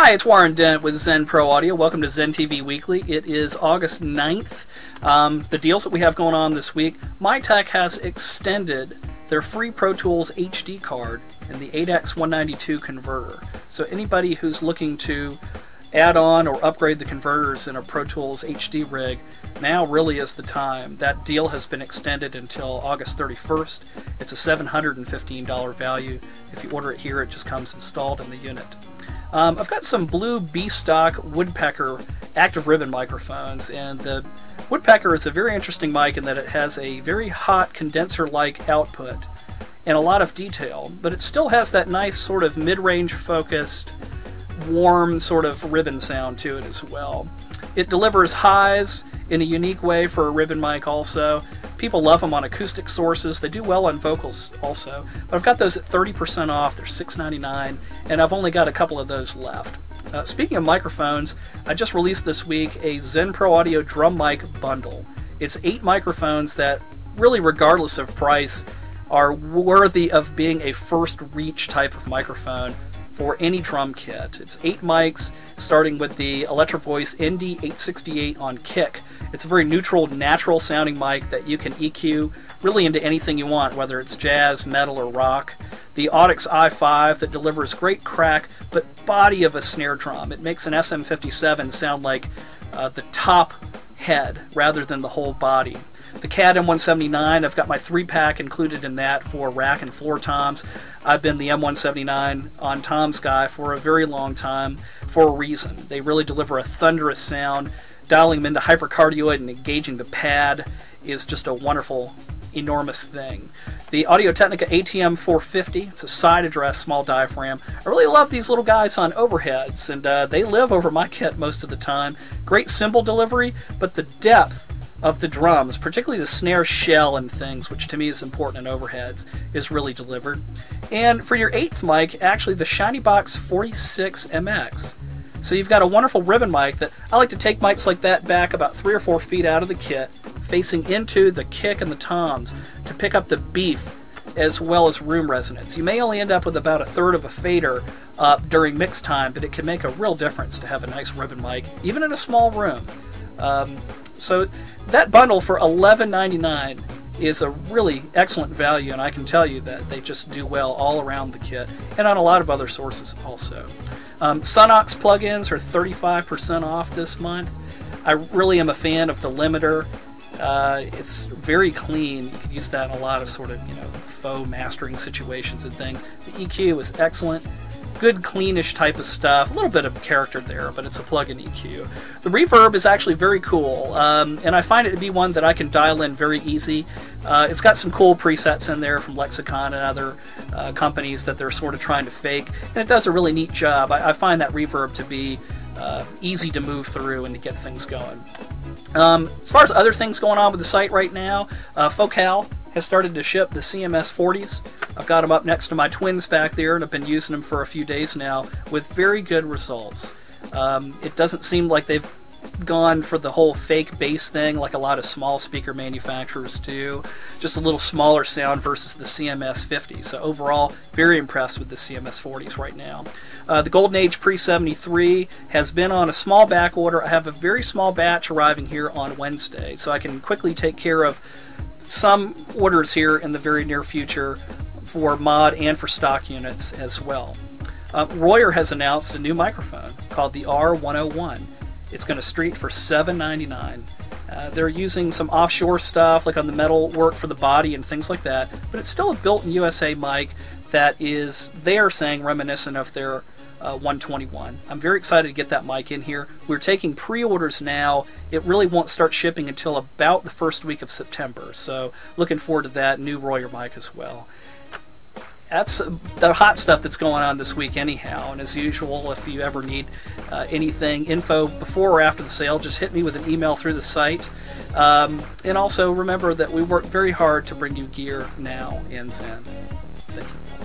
Hi, it's Warren Dent with Zen Pro Audio. Welcome to Zen TV Weekly. It is August 9th. Um, the deals that we have going on this week, Mytek has extended their free Pro Tools HD card and the 8X192 converter. So anybody who's looking to add on or upgrade the converters in a Pro Tools HD rig, now really is the time. That deal has been extended until August 31st. It's a $715 value. If you order it here, it just comes installed in the unit. Um, I've got some blue B-stock Woodpecker active ribbon microphones, and the Woodpecker is a very interesting mic in that it has a very hot condenser-like output and a lot of detail, but it still has that nice sort of mid-range focused, warm sort of ribbon sound to it as well. It delivers highs in a unique way for a ribbon mic also. People love them on acoustic sources. They do well on vocals also. But I've got those at 30% off. They're $6.99, and I've only got a couple of those left. Uh, speaking of microphones, I just released this week a Zen Pro Audio drum mic bundle. It's eight microphones that, really, regardless of price, are worthy of being a first reach type of microphone for any drum kit. It's eight mics, starting with the Electro Voice ND868 on kick. It's a very neutral, natural sounding mic that you can EQ really into anything you want, whether it's jazz, metal, or rock. The Audix i5 that delivers great crack, but body of a snare drum. It makes an SM57 sound like uh, the top head rather than the whole body. The CAD M179, I've got my three pack included in that for rack and floor toms. I've been the M179 on Tom's guy for a very long time for a reason. They really deliver a thunderous sound. Dialing them into hypercardioid and engaging the pad is just a wonderful, enormous thing. The Audio Technica ATM 450, it's a side address small diaphragm. I really love these little guys on overheads, and uh, they live over my kit most of the time. Great cymbal delivery, but the depth of the drums, particularly the snare shell and things, which to me is important in overheads, is really delivered. And for your eighth mic, actually the Shiny Box 46MX. So you've got a wonderful ribbon mic that I like to take mics like that back about three or four feet out of the kit, facing into the kick and the toms to pick up the beef as well as room resonance. You may only end up with about a third of a fader up during mix time, but it can make a real difference to have a nice ribbon mic, even in a small room. Um, so that bundle for $11.99 is a really excellent value, and I can tell you that they just do well all around the kit and on a lot of other sources also. Um, Sonnox plugins are 35% off this month. I really am a fan of the limiter. Uh, it's very clean. You can use that in a lot of sort of you know faux mastering situations and things. The EQ is excellent good cleanish type of stuff. A little bit of character there, but it's a plug-in EQ. The reverb is actually very cool, um, and I find it to be one that I can dial in very easy. Uh, it's got some cool presets in there from Lexicon and other uh, companies that they're sort of trying to fake, and it does a really neat job. I, I find that reverb to be uh, easy to move through and to get things going. Um, as far as other things going on with the site right now, uh, Focal has started to ship the CMS 40s. I've got them up next to my twins back there, and I've been using them for a few days now with very good results. Um, it doesn't seem like they've gone for the whole fake bass thing like a lot of small speaker manufacturers do. Just a little smaller sound versus the CMS 50. So overall, very impressed with the CMS 40s right now. Uh, the Golden Age Pre 73 has been on a small back order. I have a very small batch arriving here on Wednesday, so I can quickly take care of some orders here in the very near future for mod and for stock units as well. Uh, Royer has announced a new microphone called the R101. It's going to street for $7.99. Uh, they're using some offshore stuff, like on the metal work for the body and things like that, but it's still a built in USA mic that is, they are saying, reminiscent of their uh, 121. I'm very excited to get that mic in here. We're taking pre orders now. It really won't start shipping until about the first week of September, so looking forward to that new Royer mic as well that's the hot stuff that's going on this week, anyhow. And as usual, if you ever need uh, anything, info before or after the sale, just hit me with an email through the site. Um, and also remember that we work very hard to bring you gear now in Zen. Thank you.